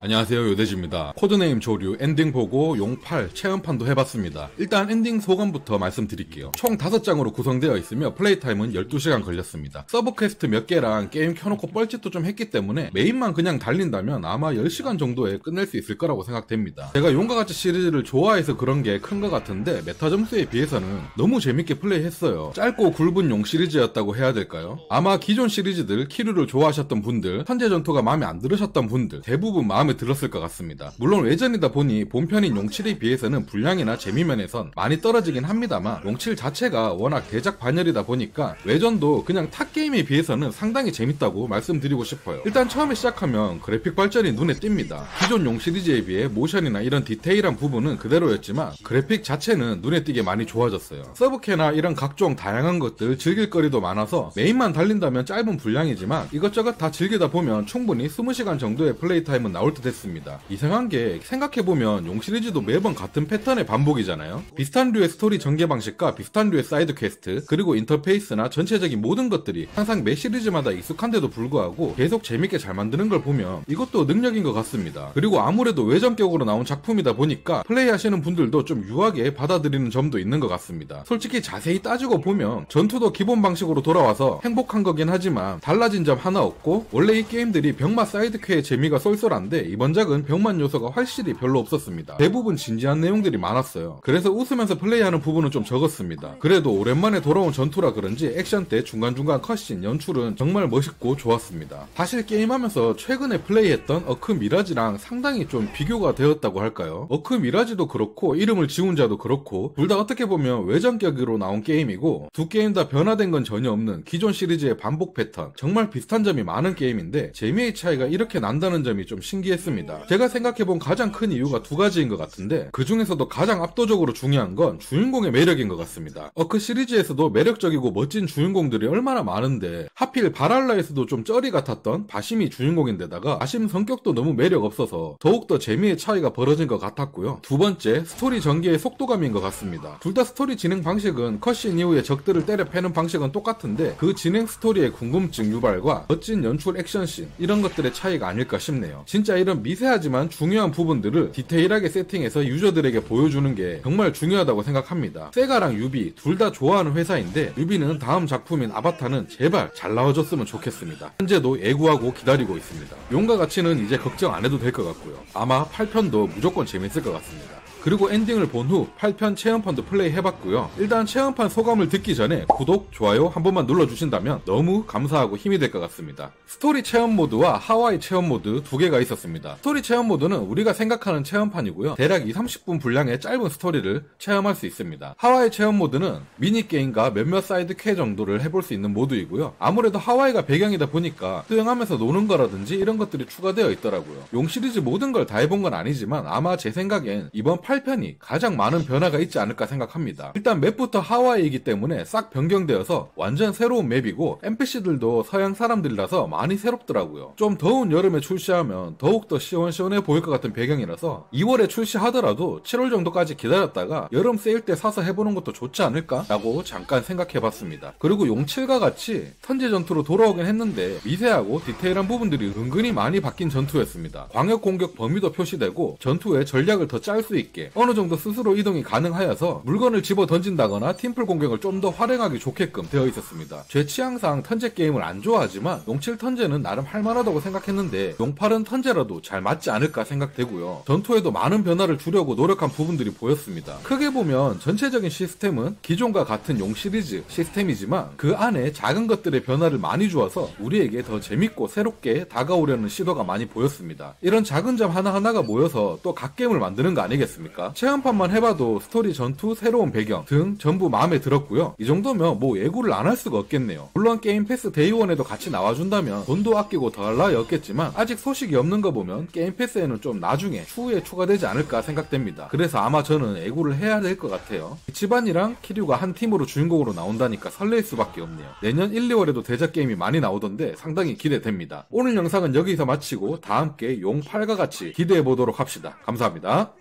안녕하세요 요대지입니다. 코드네임 키류 엔딩 보고 용8 체험판도 해봤습니다. 일단 엔딩 소감부터 말씀드릴게요. 총 5장으로 구성되어 있으며 play time은 12시간 걸렸습니다. sub quest 몇 개랑 게임 켜놓고 뻘짓도 좀 했기 때문에 main만 그냥 달린다면 아마 10시간 정도에 끝낼 수 있을 거라고 생각됩니다. 제가 용과 같이 시리즈를 좋아해서 그런 게 큰 것 같은데 메타 점수에 비해서는 너무 재밌게 플레이했어요. 짧고 굵은 용 시리즈였다고 해야 될까요? 아마 기존 시리즈들 키류를 좋아하셨던 분들, 현재 전투가 마음에 안 들으셨던 분들 대부분 마음 마음에 들었을 것 같습니다. 물론 외전이다 보니 본편인 용칠에 비해서는 분량이나 재미면에선 많이 떨어지긴 합니다만 용칠 자체가 워낙 대작 반열이다 보니까 외전도 그냥 타 게임에 비해서는 상당히 재밌다고 말씀드리고 싶어요. 일단 처음에 시작하면 그래픽 발전이 눈에 띕니다. 기존 용 시리즈에 비해 모션이나 이런 디테일한 부분은 그대로였지만 그래픽 자체는 눈에 띄게 많이 좋아졌어요. 서브퀘나 이런 각종 다양한 것들 즐길 거리도 많아서 메인만 달린다면 짧은 분량이지만 이것저것 다 즐기다 보면 충분히 20시간 정도의 플레이 타임은 나올 듯 했습니다. 이상한 게 생각해보면 용 시리즈도 매번 같은 패턴의 반복이잖아요. 비슷한 류의 스토리 전개 방식과 비슷한 류의 side quest 그리고 인터페이스나 전체적인 모든 것들이 항상 매 시리즈마다 익숙한데도 불구하고 계속 재밌게 잘 만드는 걸 보면 이것도 능력인 것 같습니다. 그리고 아무래도 외전격으로 나온 작품이다 보니까 플레이하시는 분들도 좀 유하게 받아들이는 점도 있는 것 같습니다. 솔직히 자세히 따지고 보면 전투도 기본 방식으로 돌아와서 행복한 거긴 하지만 달라진 점 하나 없고 원래 이 게임들이 병맛 사이드퀘의 재미가 쏠쏠한데 이번 작은 병맛 요소가 확실히 별로 없었습니다. 대부분 진지한 내용들이 많았어요. 그래서 웃으면서 플레이하는 부분은 좀 적었습니다. 그래도 오랜만에 돌아온 전투라 그런지 액션 때 중간중간 컷신 연출은 정말 멋있고 좋았습니다. 사실 게임하면서 최근에 플레이했던 어크 미라지랑 상당히 좀 비교가 되었다고 할까요? 어크 미라지도 그렇고 이름을 지운 자도 그렇고 둘 다 어떻게 보면 외전격으로 나온 게임이고 두 게임 다 변화된 건 전혀 없는 기존 시리즈의 반복 패턴 정말 비슷한 점이 많은 게임인데 재미의 차이가 이렇게 난다는 점이 좀 신기했습니다. 했습니다. 제가 생각해본 가장 큰 이유가 두 가지인 것 같은데 그 중에서도 가장 압도적으로 중요한 건 주인공의 매력인 것 같습니다. 어크 시리즈에서도 매력적이고 멋진 주인공들이 얼마나 많은데 하필 발할라에서도 좀 쩌리 같았던 바심이 주인공인데다가 바심 성격도 너무 매력 없어서 더욱더 재미의 차이가 벌어진 것 같았고요. 두 번째 스토리 전개의 속도감인 것 같습니다. 둘 다 스토리 진행 방식은 컷신 이후에 적들을 때려 패는 방식은 똑같은데 그 진행 스토리의 궁금증 유발과 멋진 연출 액션씬 이런 것들의 차이가 아닐까 싶네요. 진짜 이런 미세하지만 중요한 부분들을 디테일하게 세팅해서 유저들에게 보여주는 게 정말 중요하다고 생각합니다. 세가랑 유비 둘 다 좋아하는 회사인데 유비는 다음 작품인 아바타는 제발 잘 나와줬으면 좋겠습니다. 현재도 예구하고 기다리고 있습니다. 용과 같이는 이제 걱정 안 해도 될 것 같고요. 아마 8편도 무조건 재밌을 것 같습니다. 그리고 엔딩을 본 후 8편 체험판도 플레이 해봤고요. 일단 체험판 소감을 듣기 전에 구독, 좋아요 한 번만 눌러주신다면 너무 감사하고 힘이 될 것 같습니다. 스토리 체험 모드와 하와이 체험 모드 두 개가 있었습니다. 스토리 체험 모드는 우리가 생각하는 체험판이고요. 대략 2, 30분 분량의 짧은 스토리를 체험할 수 있습니다. 하와이 체험 모드는 미니게임과 몇몇 사이드 퀘 정도를 해볼 수 있는 모드이고요. 아무래도 하와이가 배경이다 보니까 수영하면서 노는 거라든지 이런 것들이 추가되어 있더라고요. 용 시리즈 모든 걸 다 해본 건 아니지만 아마 제 생각엔 이번 8 8편이 가장 많은 변화가 있지 않을까 생각합니다. 일단 맵부터 하와이이기 때문에 싹 변경되어서 완전 새로운 맵이고 NPC들도 서양 사람들이라서 많이 새롭더라고요. 좀 더운 여름에 출시하면 더욱더 시원시원해 보일 것 같은 배경이라서 2월에 출시하더라도 7월 정도까지 기다렸다가 여름 세일 때 사서 해보는 것도 좋지 않을까? 라고 잠깐 생각해봤습니다. 그리고 용칠과 같이 턴제 전투로 돌아오긴 했는데 미세하고 디테일한 부분들이 은근히 많이 바뀐 전투였습니다. 광역 공격 범위도 표시되고 전투에 전략을 더 짤 수 있게 어느 정도 스스로 이동이 가능하여서 물건을 집어 던진다거나 팀플 공격을 좀 더 활용하기 좋게끔 되어 있었습니다. 제 취향상 턴제 게임을 안 좋아하지만 용칠 턴제는 나름 할만하다고 생각했는데 용팔은 턴제라도 잘 맞지 않을까 생각되고요. 전투에도 많은 변화를 주려고 노력한 부분들이 보였습니다. 크게 보면 전체적인 시스템은 기존과 같은 용 시리즈 시스템이지만 그 안에 작은 것들의 변화를 많이 주어서 우리에게 더 재밌고 새롭게 다가오려는 시도가 많이 보였습니다. 이런 작은 점 하나하나가 모여서 또 갓 게임을 만드는 거 아니겠습니까? 않습니까? 체험판만 해봐도 스토리 전투, 새로운 배경 등 전부 마음에 들었고요. 이 정도면 뭐 예구를 안 할 수가 없겠네요. 물론 게임 패스 day one에도 같이 나와준다면 돈도 아끼고 없겠지만 아직 소식이 없는 거 보면 게임 패스에는 좀 나중에 추후에 추가되지 않을까 생각됩니다. 그래서 아마 저는 예고를 해야 될 것 같아요. 이치반이랑 키류가 한 팀으로 주인공으로 나온다니까 설렐 수밖에 없네요. 내년 1, 2월에도 대작 게임이 많이 나오던데 상당히 기대됩니다. 오늘 영상은 여기서 마치고 다 함께 용 8과 같이 기대해 보도록 합시다. 감사합니다.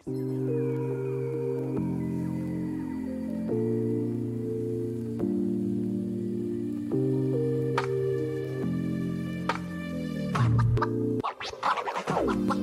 Ha ha ha!